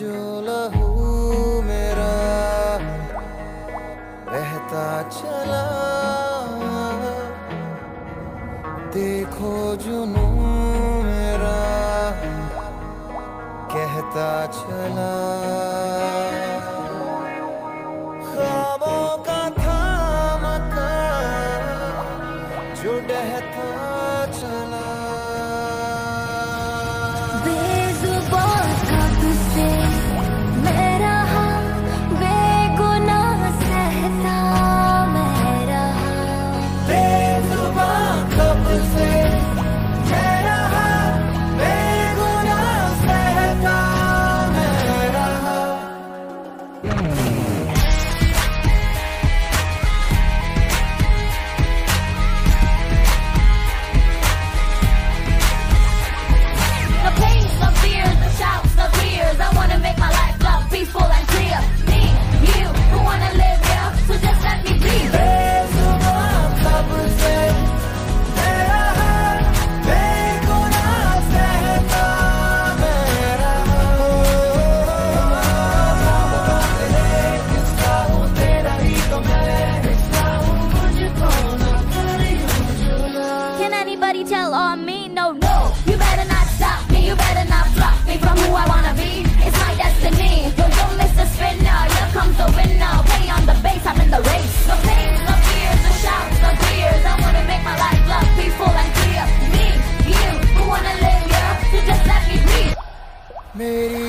जो लहू मेरा बहता चला। देखो जुनू मेरा कहता चला। का था मका जो डहता चला। on me, no, no. You better not stop me, you better not block me from who I wanna be. It's my destiny. Yo, yo, Mr. Spinner, here comes the winner. Play on the bass, I'm in the race. No pain, no fears, no shouts, no tears. I wanna make my life love, peaceful and clear. Me, you, who wanna live, here? so just let me breathe. Maybe